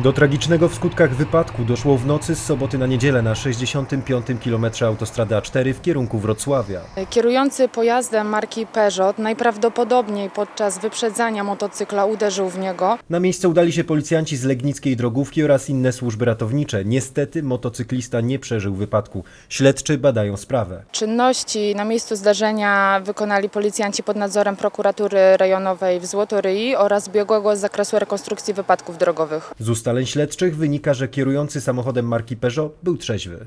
Do tragicznego w skutkach wypadku doszło w nocy z soboty na niedzielę na 65 km autostrady A4 w kierunku Wrocławia. Kierujący pojazdem marki Peugeot najprawdopodobniej podczas wyprzedzania motocykla uderzył w niego. Na miejsce udali się policjanci z Legnickiej Drogówki oraz inne służby ratownicze. Niestety motocyklista nie przeżył wypadku. Śledczy badają sprawę. Czynności na miejscu zdarzenia wykonali policjanci pod nadzorem prokuratury rejonowej w Złotoryi oraz biegłego z zakresu rekonstrukcji wypadków drogowych. Z ustaleń śledczych wynika, że kierujący samochodem marki Peugeot był trzeźwy.